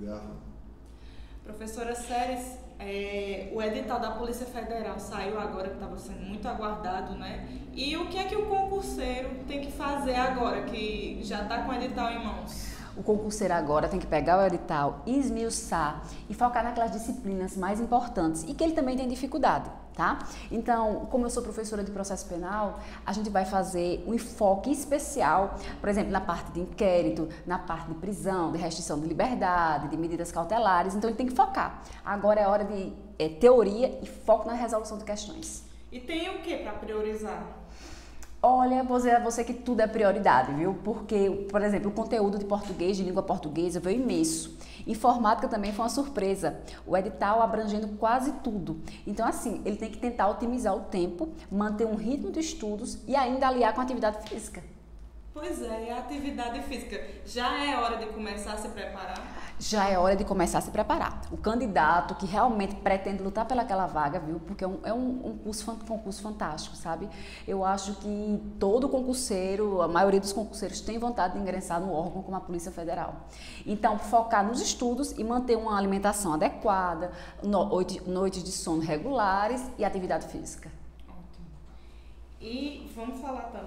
Garra. Professora Séries, é, o edital da Polícia Federal saiu agora, que estava sendo muito aguardado, né? E o que é que o concurseiro tem que fazer agora, que já está com o edital em mãos? O concurseiro agora tem que pegar o edital, esmiuçar e focar naquelas disciplinas mais importantes e que ele também tem dificuldade, tá? Então, como eu sou professora de processo penal, a gente vai fazer um enfoque especial, por exemplo, na parte de inquérito, na parte de prisão, de restrição de liberdade, de medidas cautelares. Então, ele tem que focar. Agora é hora de é, teoria e foco na resolução de questões. E tem o que para priorizar? Olha, vou dizer a você que tudo é prioridade, viu? Porque, por exemplo, o conteúdo de português, de língua portuguesa, veio imenso. Informática também foi uma surpresa. O edital abrangendo quase tudo. Então, assim, ele tem que tentar otimizar o tempo, manter um ritmo de estudos e ainda aliar com a atividade física. Pois é, e a atividade física já é hora de começar a se preparar? Já é hora de começar a se preparar. O candidato que realmente pretende lutar pelaquela vaga, viu? Porque é um, é um, um curso, um concurso fantástico, sabe? Eu acho que todo concurseiro, a maioria dos concurseiros tem vontade de ingressar no órgão como a Polícia Federal. Então, focar nos estudos e manter uma alimentação adequada, noites de sono regulares e atividade física. Ótimo. E vamos falar também